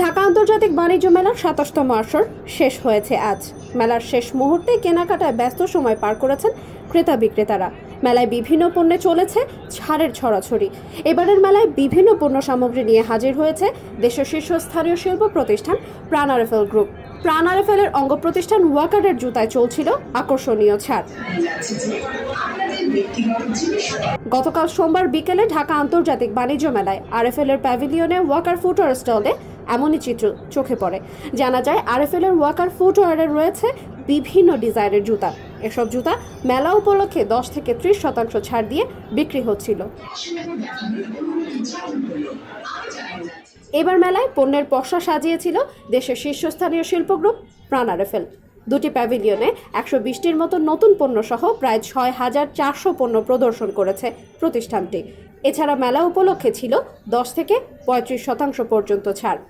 ঢাকা আন্তর্জাতিক বাণিজ্য মেলার সাতাশতম আসর শেষ হয়েছে আজ। মেলার শেষ মুহূর্তে কেনাকাটায় ব্যস্ত সময় পার করেছেন ক্রেতা বিক্রেতারা। মেলায় বিভিন্ন পণ্যে চলেছে ছাড়ের ছড়াছড়ি। এবারের মেলায় বিভিন্ন পণ্য সামগ্রী নিয়ে হাজির হয়েছে দেশের শীর্ষস্থানীয় শিল্প প্রতিষ্ঠান প্রাণারেফেল গ্রুপ। প্রাণারেফেলের অঙ্গ প্রতিষ্ঠান ওয়াকারের জুতায় চলছিল আকর্ষণীয় ছাড় গতকাল সোমবার বিকেলে ঢাকা আন্তর্জাতিক বাণিজ্য মেলায় আরএফএল এর প্যাভিলিয়নে ওয়াকার ফুটওয়ার স্টলে এমনই চিত্র চোখে পড়ে। জানা যায় আরএফএল এর ওয়াকার ফুটওয়ারে রয়েছে বিভিন্ন ডিজাইনের জুতা। এসব জুতা মেলা উপলক্ষে দশ থেকে ত্রিশ শতাংশ ছাড় দিয়ে বিক্রি হচ্ছিল। এবার মেলায় পণ্যের পসরা সাজিয়েছিল দেশের শীর্ষস্থানীয় শিল্প গ্রুপ প্রাণারেফেল দুটি প্যাভিলিয়নে একশো বিশটির মতো নতুন পণ্য সহ প্রায় ছয় হাজার চারশো পণ্য প্রদর্শন করেছে প্রতিষ্ঠানটি। এছাড়া মেলা উপলক্ষে ছিল দশ থেকে পঁয়ত্রিশ শতাংশ পর্যন্ত ছাড়।